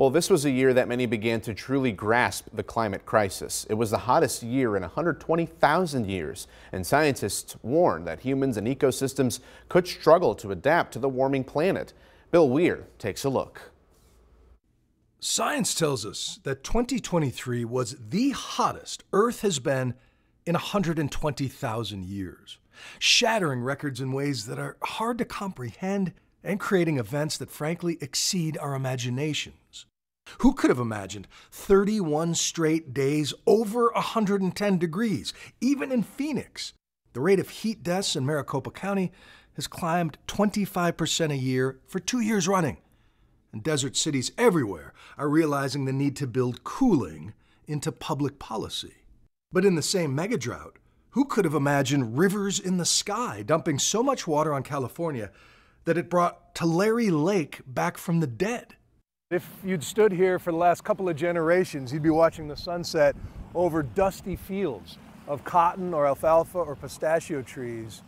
Well, this was a year that many began to truly grasp the climate crisis. It was the hottest year in 120,000 years, and scientists warned that humans and ecosystems could struggle to adapt to the warming planet. Bill Weir takes a look. Science tells us that 2023 was the hottest Earth has been in 120,000 years, shattering records in ways that are hard to comprehend and creating events that frankly exceed our imaginations. Who could have imagined 31 straight days over 110 degrees, even in Phoenix? The rate of heat deaths in Maricopa County has climbed 25% a year for two years running. And desert cities everywhere are realizing the need to build cooling into public policy. But in the same mega drought, who could have imagined rivers in the sky dumping so much water on California that it brought Tulare Lake back from the dead? If you'd stood here for the last couple of generations, you'd be watching the sunset over dusty fields of cotton or alfalfa or pistachio trees,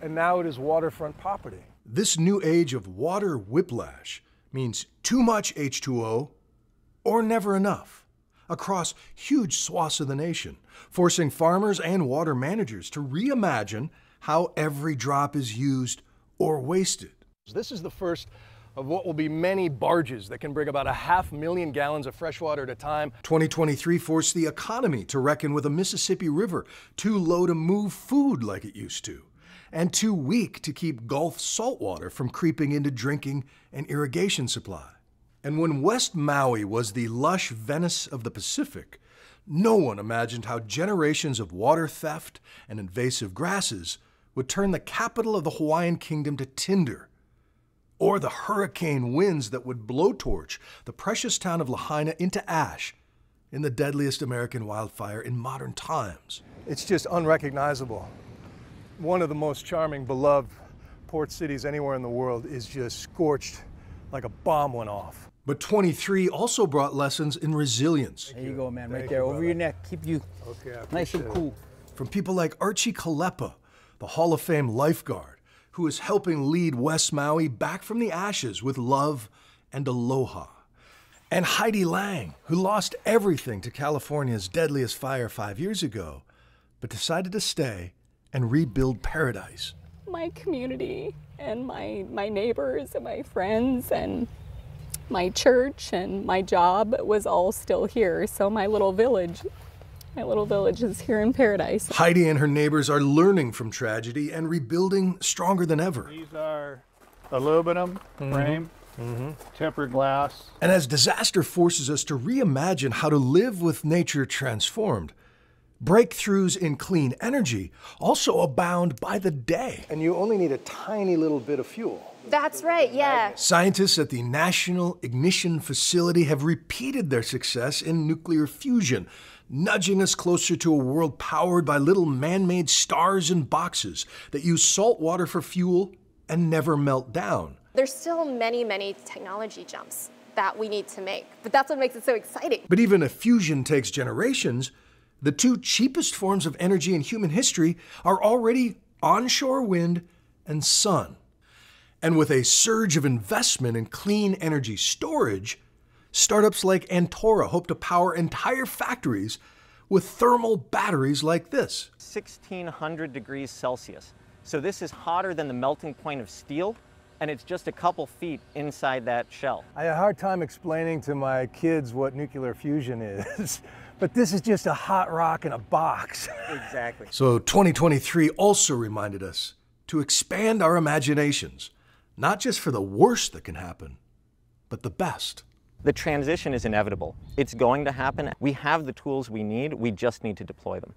and now it is waterfront property. This new age of water whiplash means too much H2O or never enough across huge swaths of the nation, forcing farmers and water managers to reimagine how every drop is used or wasted. This is the first of what will be many barges that can bring about a half million gallons of fresh water at a time. 2023 forced the economy to reckon with a Mississippi River too low to move food like it used to, and too weak to keep Gulf saltwater from creeping into drinking and irrigation supply. And when West Maui was the lush Venice of the Pacific, no one imagined how generations of water theft and invasive grasses would turn the capital of the Hawaiian kingdom to tinder or the hurricane winds that would blowtorch the precious town of Lahaina into ash in the deadliest American wildfire in modern times. It's just unrecognizable. One of the most charming, beloved port cities anywhere in the world is just scorched like a bomb went off. But 23 also brought lessons in resilience. There you go, man, right Thank there, you, over brother. your neck. Keep you Okay, nice and appreciate it. cool. From people like Archie Kalepa, the Hall of Fame lifeguard, who is helping lead West Maui back from the ashes with love and aloha. And Heidi Lang, who lost everything to California's deadliest fire five years ago, but decided to stay and rebuild paradise. my community and my my neighbors and my friends and my church and my job was all still here. So my little village, my little village is here in paradise. Heidi and her neighbors are learning from tragedy and rebuilding stronger than ever. These are aluminum mm-hmm. frame, mm-hmm. tempered glass. And as disaster forces us to reimagine how to live with nature transformed, breakthroughs in clean energy also abound by the day. And you only need a tiny little bit of fuel. That's right, yeah. Scientists at the National Ignition Facility have repeated their success in nuclear fusion, nudging us closer to a world powered by little man made stars and boxes that use salt water for fuel and never melt down. There's still many, many technology jumps that we need to make, but that's what makes it so exciting. But even if fusion takes generations, the two cheapest forms of energy in human history are already onshore wind and sun. And with a surge of investment in clean energy storage, startups like Antora hope to power entire factories with thermal batteries like this. 1600 degrees Celsius. So this is hotter than the melting point of steel, and it's just a couple feet inside that shell. I had a hard time explaining to my kids what nuclear fusion is, but this is just a hot rock in a box. Exactly. So 2023 also reminded us to expand our imaginations, not just for the worst that can happen, but the best. The transition is inevitable. It's going to happen. We have the tools we need, we just need to deploy them.